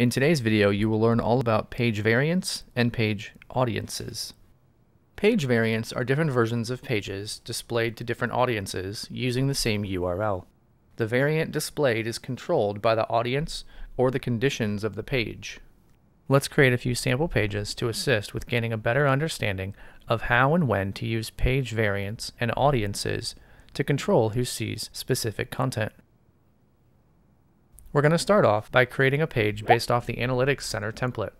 In today's video, you will learn all about page variants and page audiences. Page variants are different versions of pages displayed to different audiences using the same URL. The variant displayed is controlled by the audience or the conditions of the page. Let's create a few sample pages to assist with gaining a better understanding of how and when to use page variants and audiences to control who sees specific content. We're going to start off by creating a page based off the Analytics Center template.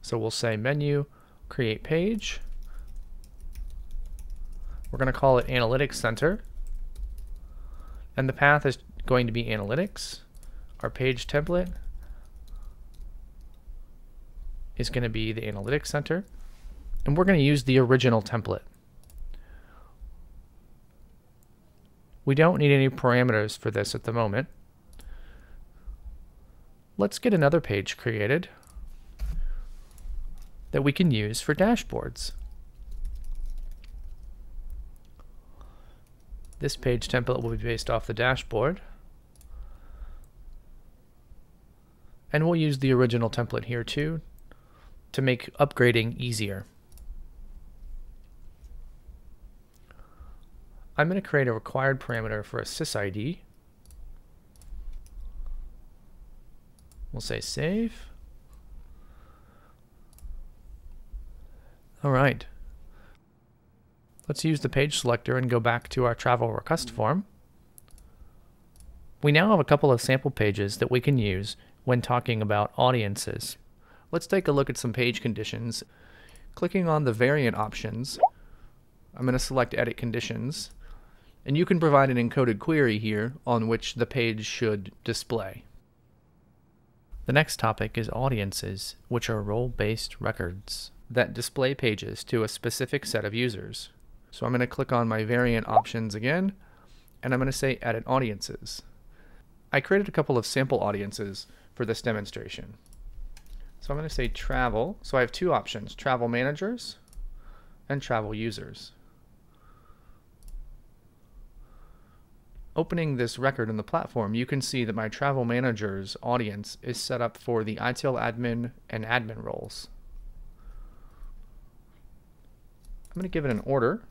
So we'll say menu, create page. We're going to call it Analytics Center. And the path is going to be Analytics. Our page template is going to be the Analytics Center. And we're going to use the original template. We don't need any parameters for this at the moment. Let's get another page created that we can use for dashboards. This page template will be based off the dashboard. And we'll use the original template here too to make upgrading easier. I'm going to create a required parameter for a sysid We'll say save. All right. Let's use the page selector and go back to our travel request form. We now have a couple of sample pages that we can use when talking about audiences. Let's take a look at some page conditions. Clicking on the variant options, I'm going to select edit conditions, and you can provide an encoded query here on which the page should display. The next topic is audiences, which are role-based records that display pages to a specific set of users. So I'm going to click on my variant options again, and I'm going to say edit audiences. I created a couple of sample audiences for this demonstration. So I'm going to say travel. So I have two options, travel managers and travel users. Opening this record in the platform, you can see that my travel manager's audience is set up for the ITIL admin and admin roles. I'm going to give it an order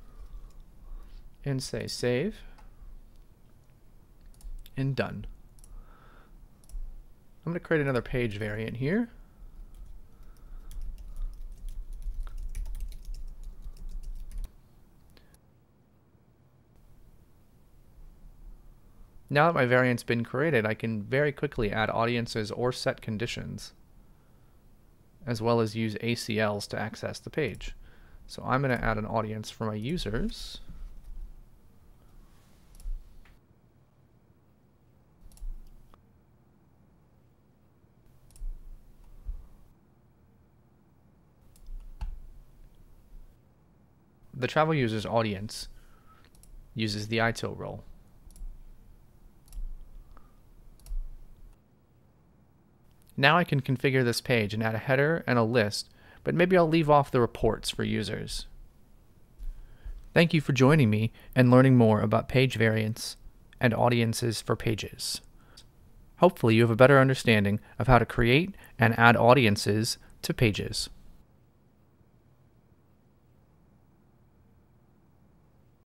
and say save and done. I'm going to create another page variant here. Now that my variant's been created, I can very quickly add audiences or set conditions, as well as use ACLs to access the page. So I'm going to add an audience for my users. The travel users audience uses the ITIL role. Now I can configure this page and add a header and a list, but maybe I'll leave off the reports for users. Thank you for joining me and learning more about page variants and audiences for pages. Hopefully you have a better understanding of how to create and add audiences to pages.